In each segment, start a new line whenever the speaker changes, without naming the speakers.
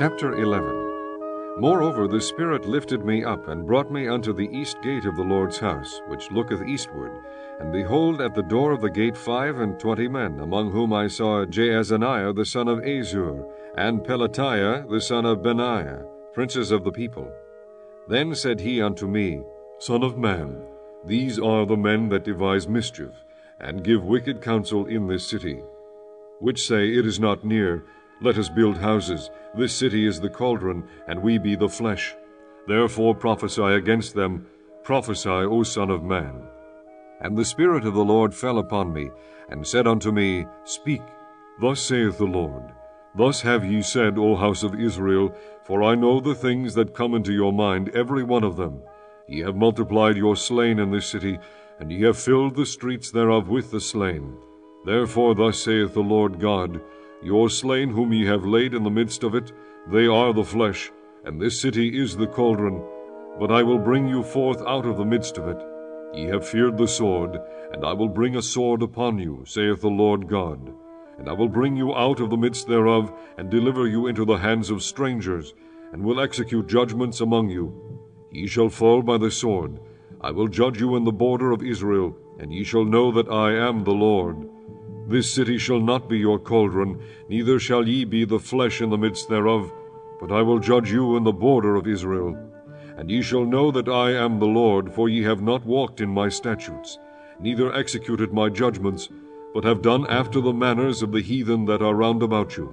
Chapter 11 Moreover the Spirit lifted me up, and brought me unto the east gate of the Lord's house, which looketh eastward. And behold, at the door of the gate five and twenty men, among whom I saw Jaazaniah the son of Azur, and Pelatiah the son of Benaiah, princes of the people. Then said he unto me, Son of man, these are the men that devise mischief, and give wicked counsel in this city, which say, It is not near, let us build houses. This city is the cauldron, and we be the flesh. Therefore prophesy against them. Prophesy, O Son of Man. And the Spirit of the Lord fell upon me, and said unto me, Speak. Thus saith the Lord. Thus have ye said, O house of Israel, for I know the things that come into your mind, every one of them. Ye have multiplied your slain in this city, and ye have filled the streets thereof with the slain. Therefore thus saith the Lord God, your slain whom ye have laid in the midst of it, they are the flesh, and this city is the cauldron. But I will bring you forth out of the midst of it. Ye have feared the sword, and I will bring a sword upon you, saith the Lord God. And I will bring you out of the midst thereof, and deliver you into the hands of strangers, and will execute judgments among you. Ye shall fall by the sword. I will judge you in the border of Israel, and ye shall know that I am the Lord. This city shall not be your cauldron, neither shall ye be the flesh in the midst thereof, but I will judge you in the border of Israel. And ye shall know that I am the Lord, for ye have not walked in my statutes, neither executed my judgments, but have done after the manners of the heathen that are round about you.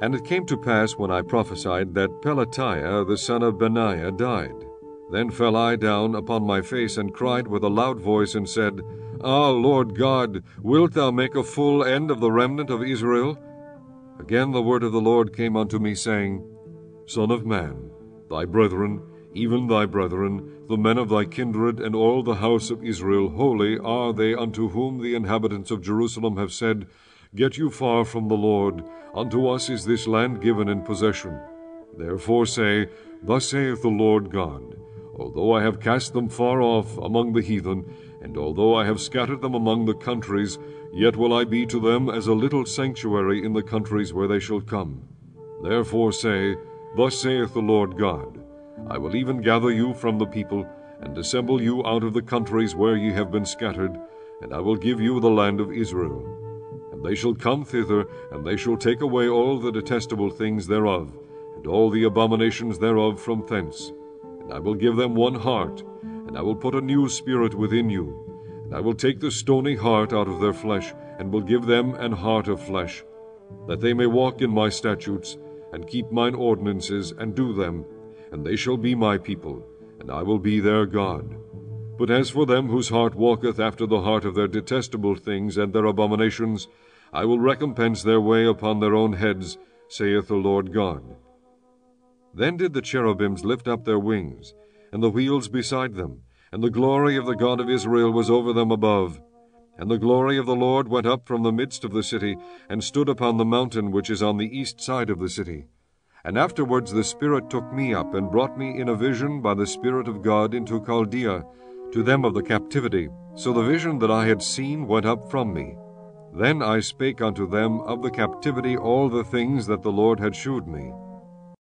And it came to pass when I prophesied that Pelatiah the son of Benaiah died. Then fell I down upon my face, and cried with a loud voice, and said, Ah, Lord God, wilt thou make a full end of the remnant of Israel? Again the word of the Lord came unto me, saying, Son of man, thy brethren, even thy brethren, the men of thy kindred, and all the house of Israel, wholly are they unto whom the inhabitants of Jerusalem have said, Get you far from the Lord, unto us is this land given in possession. Therefore say, Thus saith the Lord God, Although I have cast them far off among the heathen, and although I have scattered them among the countries, yet will I be to them as a little sanctuary in the countries where they shall come. Therefore say, Thus saith the Lord God, I will even gather you from the people, and assemble you out of the countries where ye have been scattered, and I will give you the land of Israel. And they shall come thither, and they shall take away all the detestable things thereof, and all the abominations thereof from thence. And I will give them one heart, and I will put a new spirit within you. And I will take the stony heart out of their flesh, and will give them an heart of flesh, that they may walk in my statutes, and keep mine ordinances, and do them. And they shall be my people, and I will be their God. But as for them whose heart walketh after the heart of their detestable things and their abominations, I will recompense their way upon their own heads, saith the Lord God. Then did the cherubims lift up their wings, and the wheels beside them, and the glory of the God of Israel was over them above. And the glory of the Lord went up from the midst of the city, and stood upon the mountain which is on the east side of the city. And afterwards the Spirit took me up, and brought me in a vision by the Spirit of God into Chaldea, to them of the captivity. So the vision that I had seen went up from me. Then I spake unto them of the captivity all the things that the Lord had shewed me.